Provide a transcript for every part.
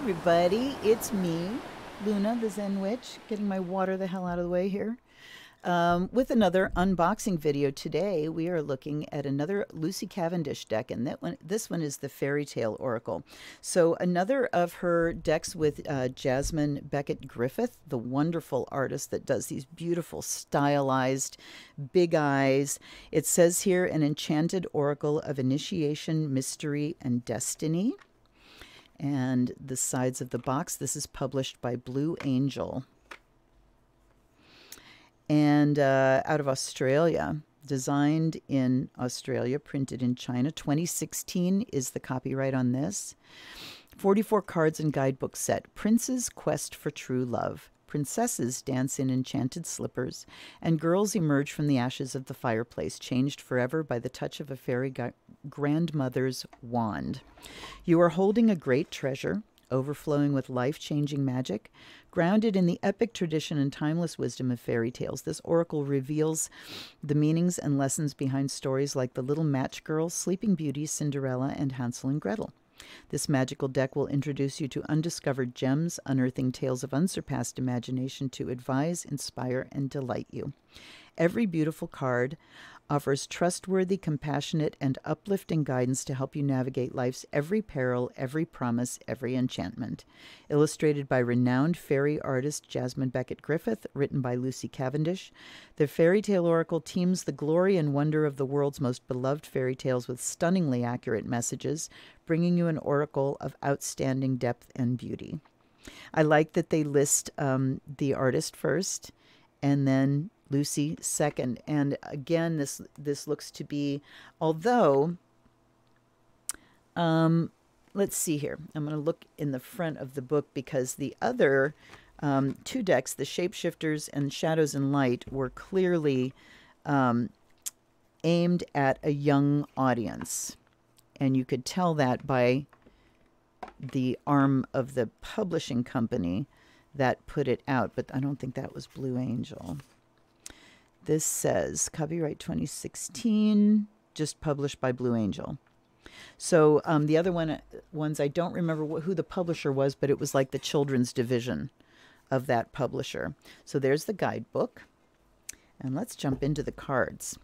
everybody, it's me, Luna the Zen Witch, getting my water the hell out of the way here. Um, with another unboxing video today, we are looking at another Lucy Cavendish deck, and that one, this one is the Faerytale Oracle. So another of her decks with uh, Jasmine Becket-Griffith, the wonderful artist that does these beautiful stylized big eyes. It says here an enchanted oracle of initiation, mystery, and destiny. And the sides of the box, this is published by Blue Angel and uh, out of Australia. Designed in Australia, printed in China. 2016 is the copyright on this. 44 cards and guidebook set. Prince's Quest for True Love. Princesses dance in enchanted slippers, and girls emerge from the ashes of the fireplace, changed forever by the touch of a fairy grandmother's wand. You are holding a great treasure, overflowing with life changing magic. Grounded in the epic tradition and timeless wisdom of fairy tales, this oracle reveals the meanings and lessons behind stories like The Little Match Girl, Sleeping Beauty, Cinderella, and Hansel and Gretel. This magical deck will introduce you to undiscovered gems, unearthing tales of unsurpassed imagination to advise, inspire, and delight you. Every beautiful card offers trustworthy, compassionate, and uplifting guidance to help you navigate life's every peril, every promise, every enchantment. Illustrated by renowned fairy artist Jasmine Becket-Griffith, written by Lucy Cavendish, the Faerytale Oracle teams the glory and wonder of the world's most beloved fairy tales with stunningly accurate messages, bringing you an oracle of outstanding depth and beauty. I like that they list um, the artist first and then Lucy second. And again, this this looks to be, although, um, let's see here. I'm going to look in the front of the book because the other um, two decks, the Shapeshifters and Shadows and Light, were clearly um, aimed at a young audience. And you could tell that by the arm of the publishing company that put it out, but I don't think that was Blue Angel. This says copyright 2016, just published by Blue Angel. So um, the other one, ones I don't remember wh who the publisher was, but it was like the children's division of that publisher. So there's the guidebook, and let's jump into the cards.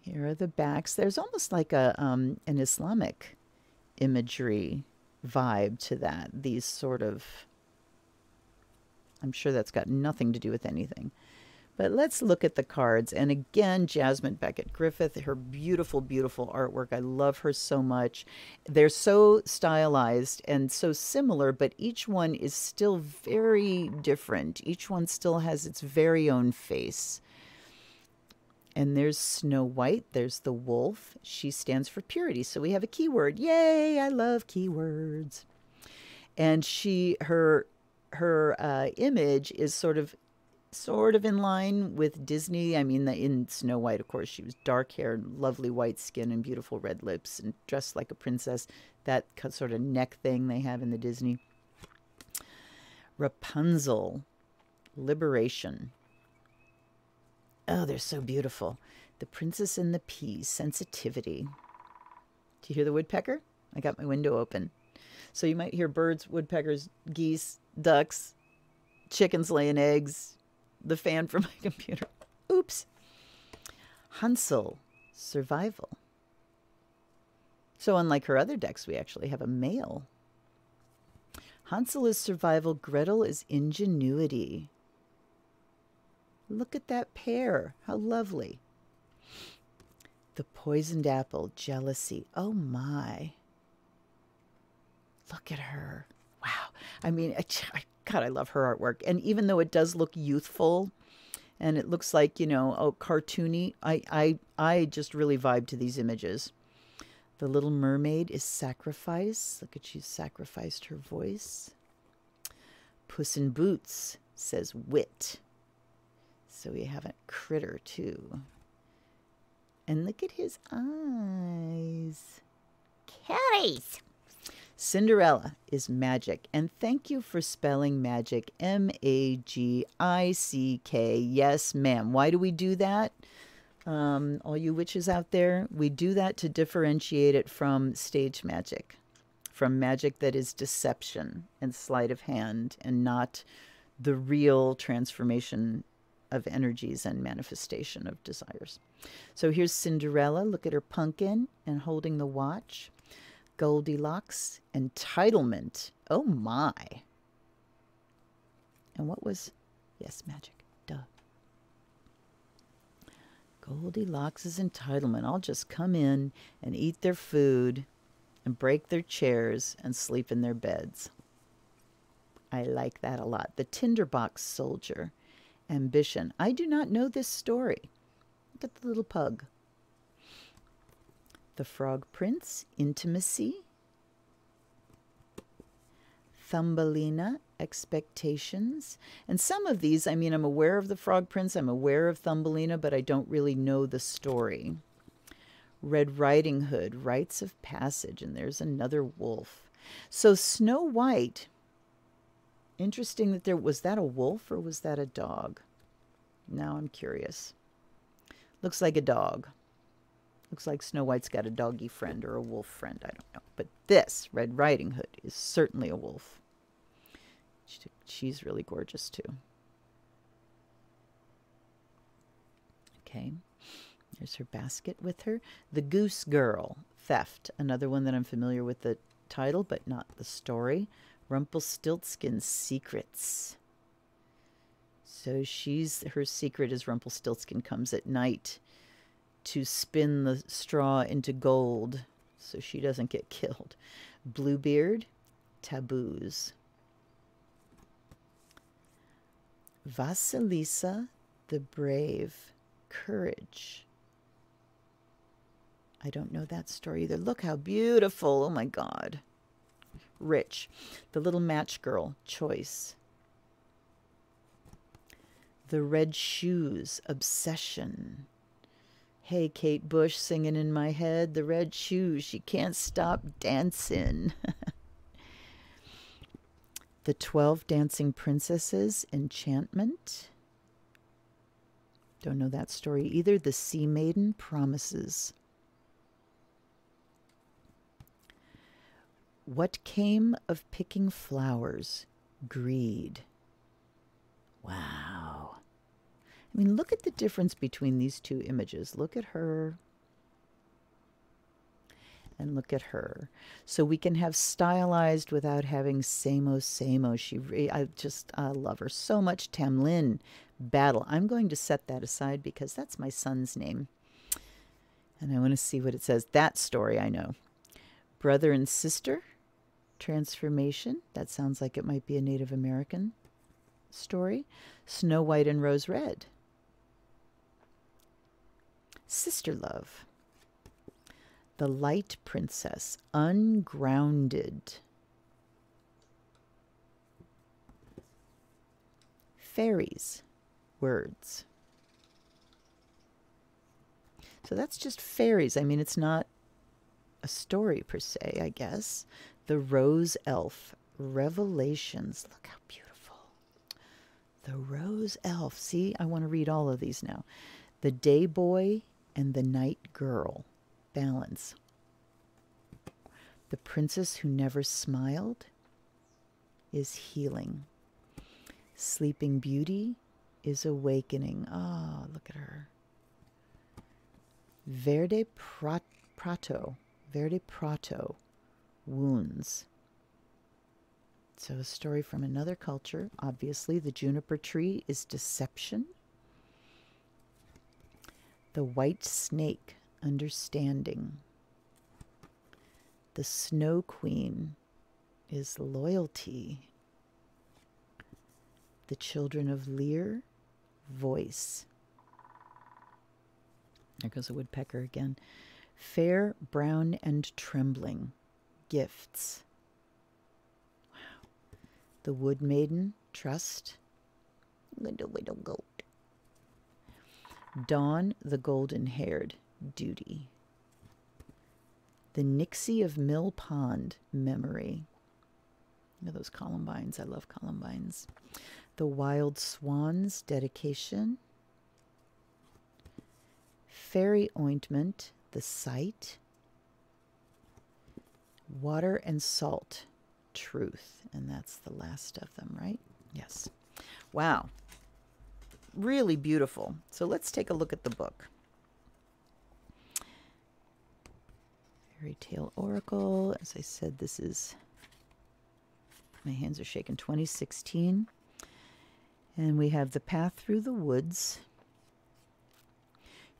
Here are the backs. There's almost like a um, an Islamic imagery vibe to that. These sort of I'm sure that's got nothing to do with anything. But let's look at the cards. And again, Jasmine Becket-Griffith, her beautiful, beautiful artwork. I love her so much. They're so stylized and so similar, but each one is still very different. Each one still has its very own face. And there's Snow White. There's the wolf. She stands for purity. So we have a keyword. Yay, I love keywords. And she, her her uh, image is sort of sort of in line with Disney. I mean, the, in Snow White, of course, she was dark hair, lovely white skin, and beautiful red lips, and dressed like a princess. That sort of neck thing they have in the Disney. Rapunzel, Liberation. Oh, they're so beautiful. The Princess and the Peas, Sensitivity. Do you hear the woodpecker? I got my window open. So you might hear birds, woodpeckers, geese, ducks, chickens laying eggs, the fan from my computer. Oops. Hansel, survival. So, unlike her other decks, we actually have a male. Hansel is survival, Gretel is ingenuity. Look at that pair. How lovely. The poisoned apple, jealousy. Oh my. Look at her. Wow. I mean, I, God, I love her artwork. And even though it does look youthful and it looks like, you know, oh, cartoony, I, I, I just really vibe to these images. The Little Mermaid is sacrifice. Look at she's sacrificed her voice. Puss in Boots says wit. So we have a critter too. And look at his eyes. Catties. Cinderella is magic. And thank you for spelling magic M A G I C K. Yes, ma'am. Why do we do that? Um, all you witches out there, we do that to differentiate it from stage magic. from magic that is deception and sleight of hand and not the real transformation of energies and manifestation of desires. So here's Cinderella. Look at her pumpkin and holding the watch. Goldilocks, entitlement. Oh my. And what was, yes, magic. Duh. Goldilocks' entitlement. I'll just come in and eat their food and break their chairs and sleep in their beds. I like that a lot. The Tinderbox Soldier, Ambition. I do not know this story. Look at the little pug. The Frog Prince, Intimacy. Thumbelina, Expectations. And some of these, I mean, I'm aware of the Frog Prince, I'm aware of Thumbelina, but I don't really know the story. Red Riding Hood, Rites of Passage, and there's another wolf. So Snow White, interesting that there was that a wolf or was that a dog? Now I'm curious. Looks like a dog. Looks like Snow White's got a doggy friend or a wolf friend. I don't know. But this, Red Riding Hood, is certainly a wolf. She's really gorgeous too. Okay. There's her basket with her. The Goose Girl, Theft, another one that I'm familiar with the title, but not the story. Rumpelstiltskin's Secrets. So she's her secret is Rumpelstiltskin comes at night to spin the straw into gold so she doesn't get killed. Bluebeard, taboos. Vasilisa the Brave, courage. I don't know that story either. Look how beautiful. Oh my God. Rich. The Little Match Girl, choice. The Red Shoes, obsession. Hey, Kate Bush singing in my head, the red shoes, she can't stop dancing. the 12 Dancing Princesses, Enchantment. Don't know that story either. The Sea Maiden Promises. What came of picking flowers? Greed. Wow. I mean, look at the difference between these two images. Look at her and look at her. So we can have stylized without having samo samo. She, I just I love her so much. Tamlin, Battle. I'm going to set that aside because that's my son's name. And I want to see what it says. That story I know. Brother and sister, transformation. That sounds like it might be a Native American story. Snow White and Rose Red. Sister Love. The Light Princess, Ungrounded. Fairies, words. So that's just fairies. I mean, it's not a story per se, I guess. The Rose Elf, Revelations. Look how beautiful. The Rose Elf. See, I want to read all of these now. The Day Boy and the Night Girl. Balance. The Princess Who Never Smiled is healing. Sleeping Beauty is awakening. Ah, oh, look at her. Verde Prato. Verde Prato wounds. So, a story from another culture. Obviously, the juniper tree is deception. The white snake, understanding. The snow queen is loyalty. The children of Lir, voice. There goes a woodpecker again. Fair, brown, and trembling gifts. Wow. The Wood Maiden, trust. Little little goat. Dawn, the golden haired, duty. The Nixie of Mill Pond, memory. Look at those columbines. I love columbines. The Wild Swans, dedication. Fairy Ointment, the sight. Water and Salt Truth. And that's the last of them, right? Yes. Wow. Really beautiful. So let's take a look at the book. Faerytale Oracle. As I said, this is, my hands are shaking, 2016. And we have The Path Through the Woods.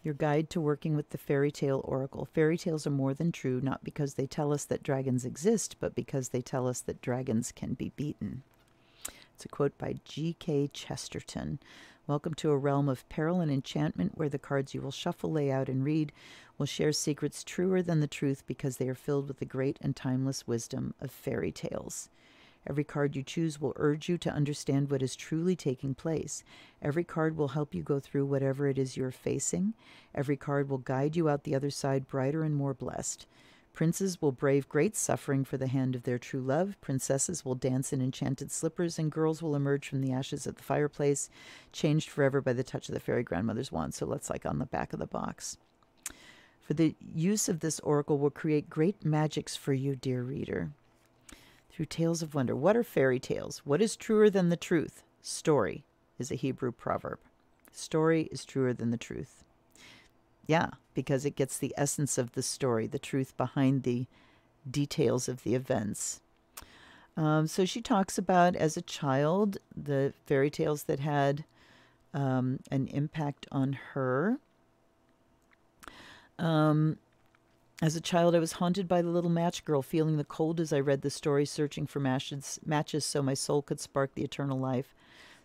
Your guide to working with the fairy tale oracle. Fairy tales are more than true, not because they tell us that dragons exist, but because they tell us that dragons can be beaten. It's a quote by G.K. Chesterton. Welcome to a realm of peril and enchantment where the cards you will shuffle, lay out, and read will share secrets truer than the truth because they are filled with the great and timeless wisdom of fairy tales. Every card you choose will urge you to understand what is truly taking place. Every card will help you go through whatever it is you're facing. Every card will guide you out the other side brighter and more blessed. Princes will brave great suffering for the hand of their true love. Princesses will dance in enchanted slippers, and girls will emerge from the ashes of the fireplace, changed forever by the touch of the fairy grandmother's wand. So let's like on the back of the box. For the use of this oracle will create great magics for you, dear reader through tales of wonder. What are fairy tales? What is truer than the truth? Story is a Hebrew proverb. Story is truer than the truth. Yeah, because it gets the essence of the story, the truth behind the details of the events. Um, so she talks about, as a child, the fairy tales that had um, an impact on her. Um, as a child, I was haunted by the little match girl, feeling the cold as I read the story, searching for matches, matches so my soul could spark the eternal life,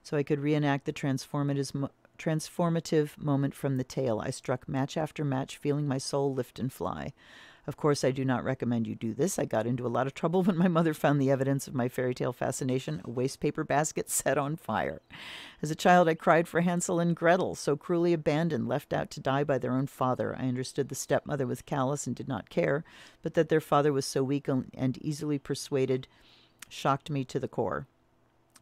so I could reenact the transformative, transformative moment from the tale. I struck match after match, feeling my soul lift and fly. Of course, I do not recommend you do this. I got into a lot of trouble when my mother found the evidence of my fairy tale fascination a wastepaper basket set on fire. As a child, I cried for Hansel and Gretel, so cruelly abandoned, left out to die by their own father. I understood the stepmother was callous and did not care, but that their father was so weak and easily persuaded shocked me to the core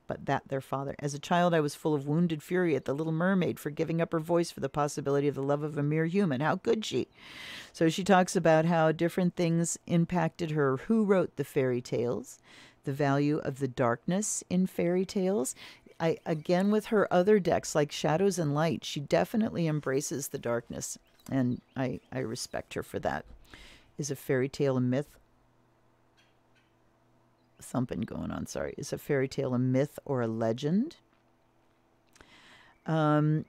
but that their father. As a child, I was full of wounded fury at the little mermaid for giving up her voice for the possibility of the love of a mere human. How could she? So she talks about how different things impacted her. Who wrote the fairy tales? The value of the darkness in fairy tales. I again with her other decks like Shadows and Light, she definitely embraces the darkness, and I I respect her for that. Is a fairy tale a myth? Thumping going on. Sorry, is a fairy tale a myth or a legend? Um,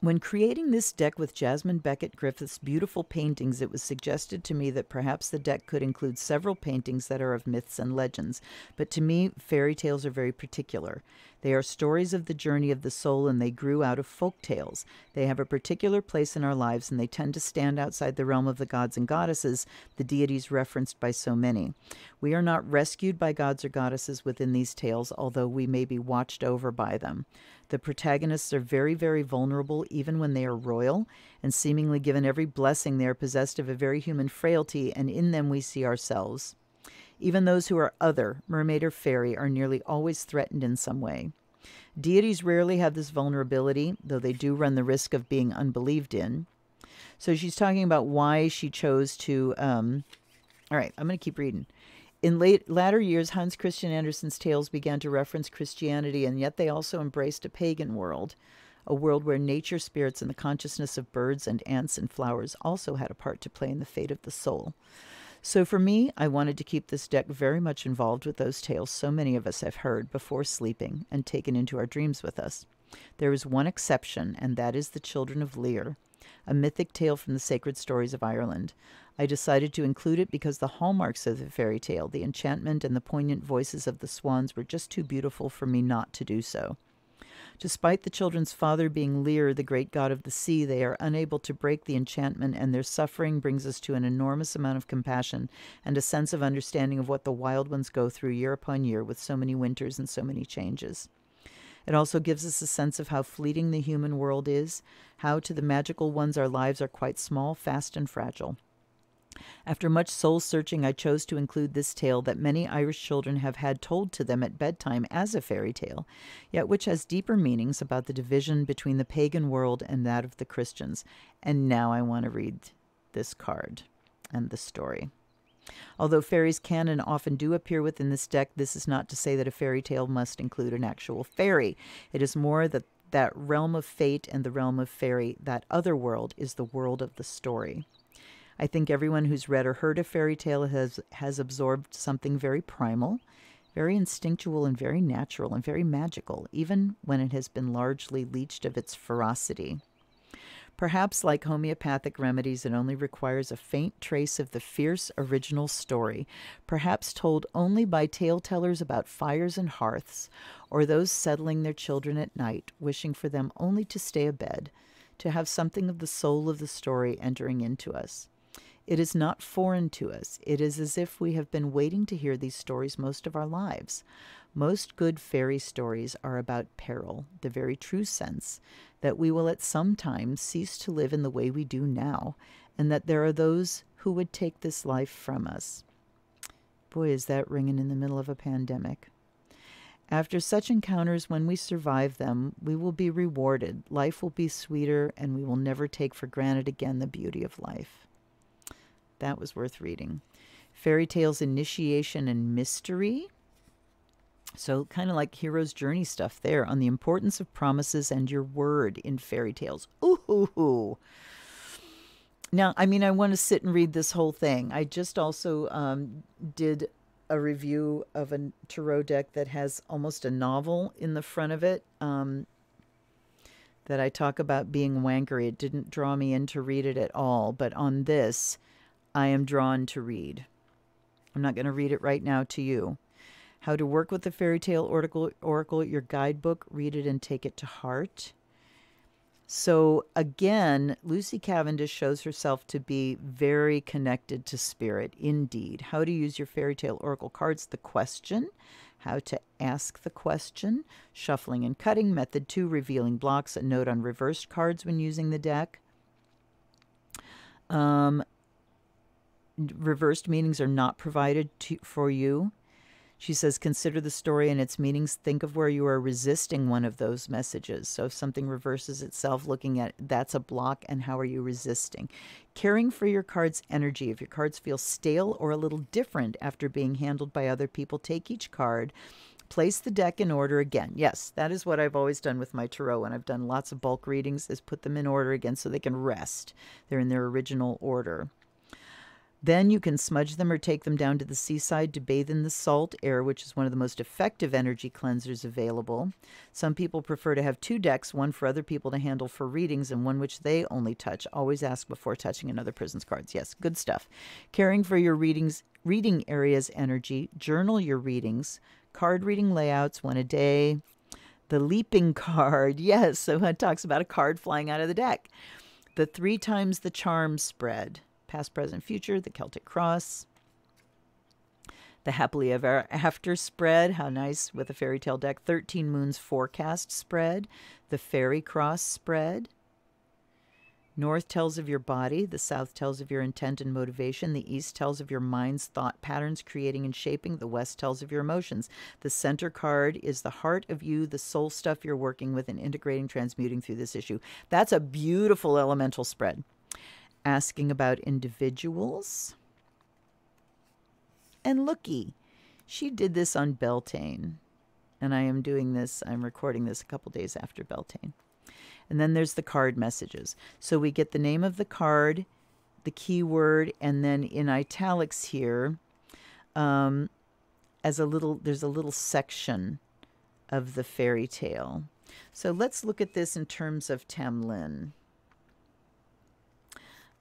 when creating this deck with Jasmine Becket-Griffith's beautiful paintings, it was suggested to me that perhaps the deck could include several paintings that are of myths and legends. But to me, fairy tales are very particular. They are stories of the journey of the soul and they grew out of folk tales. They have a particular place in our lives and they tend to stand outside the realm of the gods and goddesses, the deities referenced by so many. We are not rescued by gods or goddesses within these tales, although we may be watched over by them. The protagonists are very, very vulnerable, even when they are royal, and seemingly given every blessing, they are possessed of a very human frailty, and in them we see ourselves. Even those who are other, mermaid or fairy, are nearly always threatened in some way. Deities rarely have this vulnerability, though they do run the risk of being unbelieved in. So she's talking about why she chose to. Um, all right, I'm going to keep reading. In late latter years, Hans Christian Andersen's tales began to reference Christianity, and yet they also embraced a pagan world, a world where nature spirits and the consciousness of birds and ants and flowers also had a part to play in the fate of the soul. So for me, I wanted to keep this deck very much involved with those tales so many of us have heard before sleeping and taken into our dreams with us. There is one exception, and that is the Children of Lir, a mythic tale from the sacred stories of Ireland. I decided to include it because the hallmarks of the fairy tale, the enchantment and the poignant voices of the swans, were just too beautiful for me not to do so. Despite the children's father being Lir, the great god of the sea, they are unable to break the enchantment, and their suffering brings us to an enormous amount of compassion and a sense of understanding of what the wild ones go through year upon year with so many winters and so many changes. It also gives us a sense of how fleeting the human world is, how to the magical ones our lives are quite small, fast, and fragile. After much soul searching, I chose to include this tale that many Irish children have had told to them at bedtime as a fairy tale, yet which has deeper meanings about the division between the pagan world and that of the Christians. And now I want to read this card. and the story. Although fairies can and often do appear within this deck, this is not to say that a fairy tale must include an actual fairy. It is more that that realm of fate and the realm of fairy, that other world, is the world of the story. I think everyone who's read or heard a fairy tale has has absorbed something very primal, very instinctual and very natural and very magical, even when it has been largely leached of its ferocity. Perhaps, like homeopathic remedies, it only requires a faint trace of the fierce original story, perhaps told only by tale tellers about fires and hearths, or those settling their children at night, wishing for them only to stay abed, to have something of the soul of the story entering into us. It is not foreign to us. It is as if we have been waiting to hear these stories most of our lives. Most good fairy stories are about peril, the very true sense that we will at some time cease to live in the way we do now, and that there are those who would take this life from us. Boy, is that ringing in the middle of a pandemic. After such encounters, when we survive them, we will be rewarded. Life will be sweeter, and we will never take for granted again the beauty of life. That was worth reading. Fairy Tales Initiation and Mystery so, kind of like hero's journey stuff there on the importance of promises and your word in fairy tales. Ooh. Now, I mean, I want to sit and read this whole thing. I just also um, did a review of a tarot deck that has almost a novel in the front of it um, that I talk about being wankery. It didn't draw me in to read it at all, but on this, I am drawn to read. I'm not going to read it right now to you. How to Work with the Faerytale Oracle, Oracle, your guidebook, read it and take it to heart. So, again, Lucy Cavendish shows herself to be very connected to spirit, indeed. How to use your fairy tale oracle cards, the question, how to ask the question, shuffling and cutting, method two, revealing blocks, a note on reversed cards when using the deck. Um, reversed meanings are not provided to, for you. She says, consider the story and its meanings. Think of where you are resisting one of those messages. So if something reverses itself, looking at that's a block, and how are you resisting? Caring for your card's energy. If your cards feel stale or a little different after being handled by other people, take each card. Place the deck in order again. Yes, that is what I've always done with my tarot when I've done lots of bulk readings is put them in order again so they can rest. They're in their original order. Then you can smudge them or take them down to the seaside to bathe in the salt air, which is one of the most effective energy cleansers available. Some people prefer to have two decks, one for other people to handle for readings and one which they only touch. Always ask before touching another person's cards. Yes, good stuff. Caring for your readings, reading area's energy, journal your readings, card reading layouts, one a day. The leaping card, yes, so it talks about a card flying out of the deck. The three times the charm spread past, present, future, the Celtic cross, the happily ever after spread, how nice with a fairy tale deck, 13 moons forecast spread, the fairy cross spread. North tells of your body, the south tells of your intent and motivation, the east tells of your mind's thought patterns creating and shaping, the west tells of your emotions. The center card is the heart of you, the soul stuff you're working with and integrating, transmuting through this issue. That's a beautiful elemental spread asking about individuals. And looky, she did this on Beltane. And I am doing this, I'm recording this a couple days after Beltane. And then there's the card messages. So we get the name of the card, the keyword, and then in italics here, um, as a little, there's a little section of the fairy tale. So let's look at this in terms of Tamlin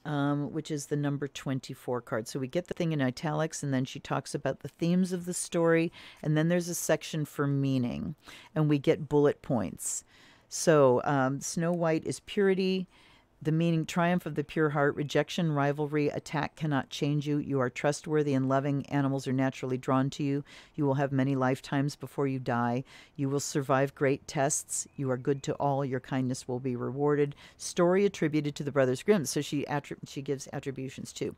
um, which is the number 24 card. So we get the thing in italics, and then she talks about the themes of the story, and then there's a section for meaning, and we get bullet points. So um, Snow White is purity. The meaning triumph of the pure heart, rejection, rivalry, attack cannot change you. You are trustworthy and loving. Animals are naturally drawn to you. You will have many lifetimes before you die. You will survive great tests. You are good to all. Your kindness will be rewarded. Story attributed to the Brothers Grimm. So she attrib- she gives attributions too.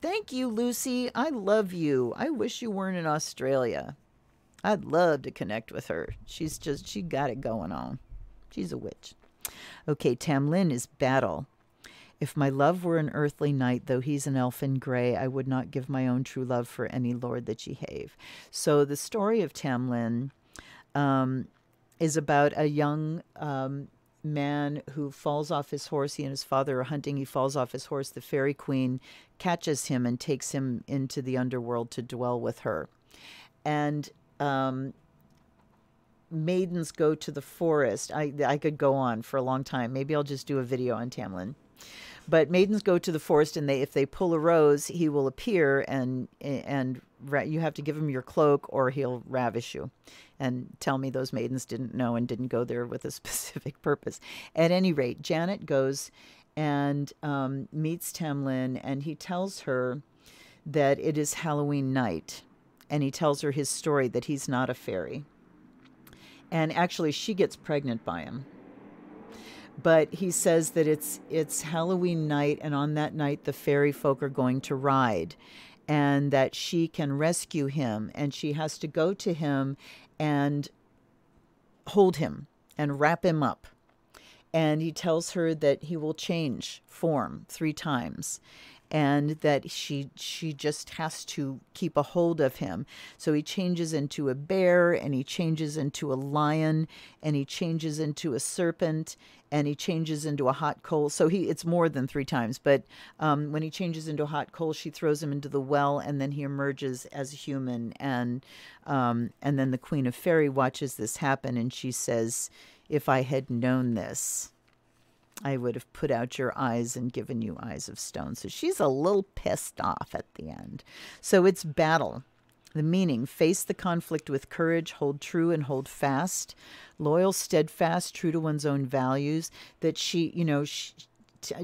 Thank you, Lucy. I love you. I wish you weren't in Australia. I'd love to connect with her. She's just she got it going on. She's a witch. Okay, Tamlin is battle. If my love were an earthly knight, though he's an elfin grey, I would not give my own true love for any lord that ye have. So the story of Tamlin um, is about a young um, man who falls off his horse. He and his father are hunting. He falls off his horse. The fairy queen catches him and takes him into the underworld to dwell with her. And um, maidens go to the forest. I, I could go on for a long time. Maybe I'll just do a video on Tamlin. But maidens go to the forest, and they if they pull a rose, he will appear, and and you have to give him your cloak, or he'll ravish you. And tell me those maidens didn't know and didn't go there with a specific purpose. At any rate, Janet goes and um, meets Tamlin, and he tells her that it is Halloween night, and he tells her his story that he's not a fairy. And actually, she gets pregnant by him but he says that it's it's Halloween night, and on that night the fairy folk are going to ride, and that she can rescue him, and she has to go to him and hold him and wrap him up. And he tells her that he will change form three times and that she she just has to keep a hold of him. So he changes into a bear and he changes into a lion and he changes into a serpent and he changes into a hot coal. So he it's more than three times, but um, when he changes into a hot coal, she throws him into the well, and then he emerges as a human. And um, and then the Queen of Fairy watches this happen, and she says, "If I had known this." I would have put out your eyes and given you eyes of stone. So she's a little pissed off at the end. So it's battle. The meaning face the conflict with courage, hold true and hold fast, loyal, steadfast, true to one's own values. That she, you know, she,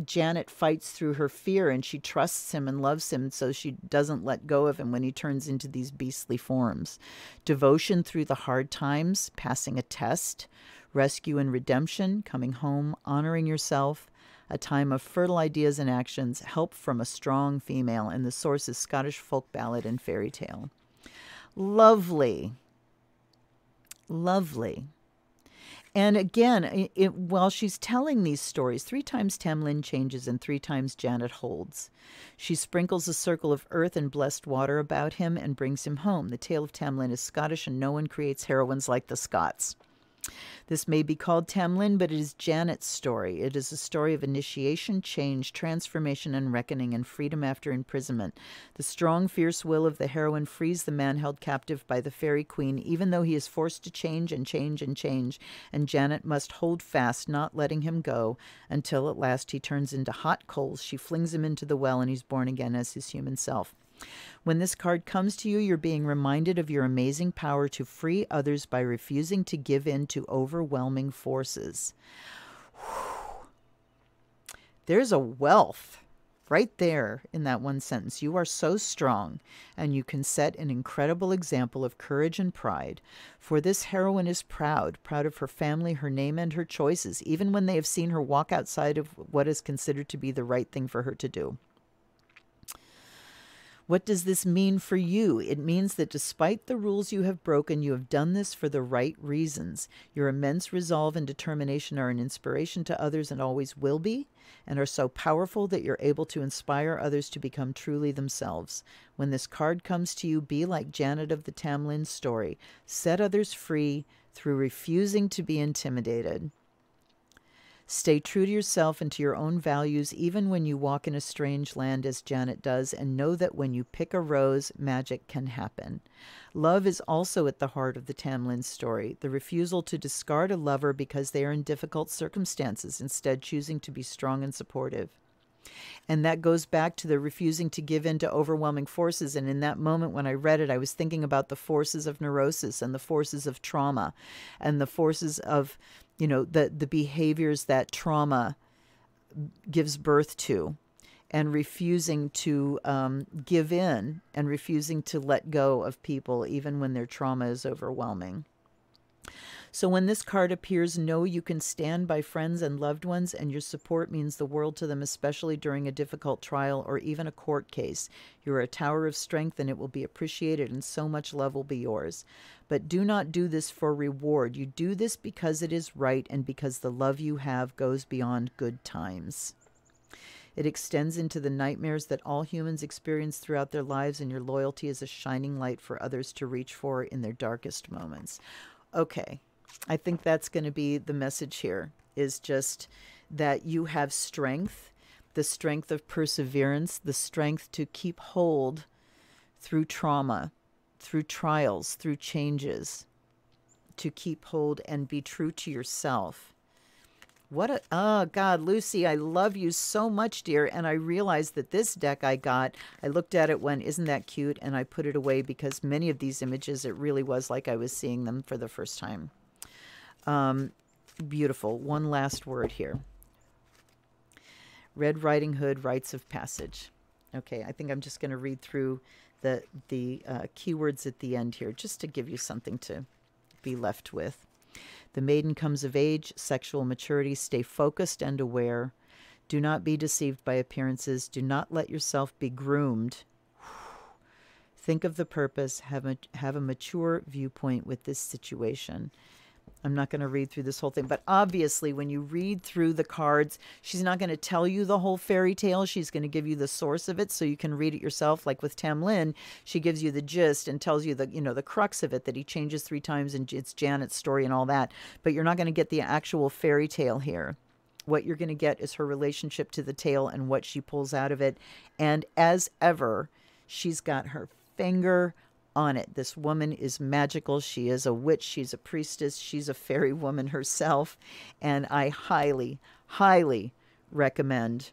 Janet fights through her fear and she trusts him and loves him, so she doesn't let go of him when he turns into these beastly forms. Devotion through the hard times, passing a test, rescue and redemption, coming home, honoring yourself, a time of fertile ideas and actions, help from a strong female, and the source is Scottish folk ballad and fairy tale. Lovely. Lovely. And again, it, while she's telling these stories, three times Tamlin changes and three times Janet holds. She sprinkles a circle of earth and blessed water about him and brings him home. The tale of Tamlin is Scottish, and no one creates heroines like the Scots. This may be called Tamlin, but it is Janet's story. It is a story of initiation, change, transformation, and reckoning, and freedom after imprisonment. The strong, fierce will of the heroine frees the man held captive by the fairy queen, even though he is forced to change and change and change, and Janet must hold fast, not letting him go, until at last he turns into hot coals. She flings him into the well, and he's born again as his human self. When this card comes to you, you're being reminded of your amazing power to free others by refusing to give in to overwhelming forces. Whew. There's a wealth right there in that one sentence. You are so strong, and you can set an incredible example of courage and pride. For this heroine is proud, proud of her family, her name, and her choices, even when they have seen her walk outside of what is considered to be the right thing for her to do. What does this mean for you? It means that despite the rules you have broken, you have done this for the right reasons. Your immense resolve and determination are an inspiration to others and always will be, and are so powerful that you're able to inspire others to become truly themselves. When this card comes to you, be like Janet of the Tamlin story. Set others free through refusing to be intimidated. Stay true to yourself and to your own values, even when you walk in a strange land, as Janet does, and know that when you pick a rose, magic can happen. Love is also at the heart of the Tamlin story the refusal to discard a lover because they are in difficult circumstances, instead, choosing to be strong and supportive. And that goes back to the refusing to give in to overwhelming forces. And in that moment when I read it, I was thinking about the forces of neurosis and the forces of trauma and the forces of you know the the behaviors that trauma gives birth to and refusing to um, give in and refusing to let go of people even when their trauma is overwhelming so when this card appears, know you can stand by friends and loved ones, and your support means the world to them, especially during a difficult trial or even a court case. You are a tower of strength, and it will be appreciated, and so much love will be yours. But do not do this for reward. You do this because it is right and because the love you have goes beyond good times. It extends into the nightmares that all humans experience throughout their lives, and your loyalty is a shining light for others to reach for in their darkest moments. Okay, I think that's going to be the message here is just that you have strength, the strength of perseverance, the strength to keep hold through trauma, through trials, through changes, to keep hold and be true to yourself. What a, oh God, Lucy, I love you so much, dear. And I realized that this deck I got, I looked at it when, isn't that cute? And I put it away because many of these images, it really was like I was seeing them for the first time. Um, beautiful. One last word here Red Riding Hood, Rites of Passage. Okay, I think I'm just going to read through the, the uh, keywords at the end here just to give you something to be left with. The maiden comes of age, sexual maturity, stay focused and aware. Do not be deceived by appearances. Do not let yourself be groomed. Think of the purpose, have a, have a mature viewpoint with this situation. I'm not going to read through this whole thing, but obviously, when you read through the cards, she's not going to tell you the whole fairy tale. She's going to give you the source of it so you can read it yourself. Like with Tam Lin, she gives you the gist and tells you the you know the crux of it that he changes three times and it's Janet's story and all that. But you're not going to get the actual fairy tale here. What you're going to get is her relationship to the tale and what she pulls out of it. And as ever, she's got her finger on it. This woman is magical. She is a witch. She's a priestess. She's a fairy woman herself. And I highly, highly recommend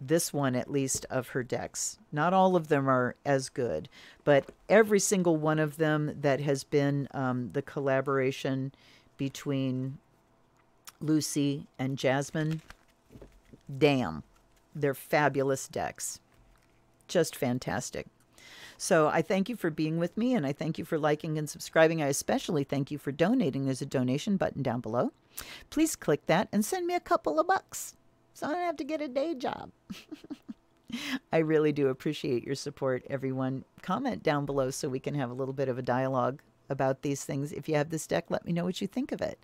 this one, at least, of her decks. Not all of them are as good, but every single one of them that has been um, the collaboration between Lucy and Jasmine, damn, they're fabulous decks. Just fantastic. So I thank you for being with me and I thank you for liking and subscribing. I especially thank you for donating. There's a donation button down below. Please click that and send me a couple of bucks so I don't have to get a day job. I really do appreciate your support, everyone. Comment down below so we can have a little bit of a dialogue about these things. If you have this deck, let me know what you think of it.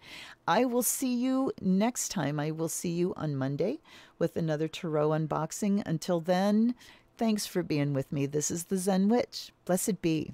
I will see you next time. I will see you on Monday with another Tarot unboxing. Until then, Thanks for being with me. This is the Zen Witch. Blessed be.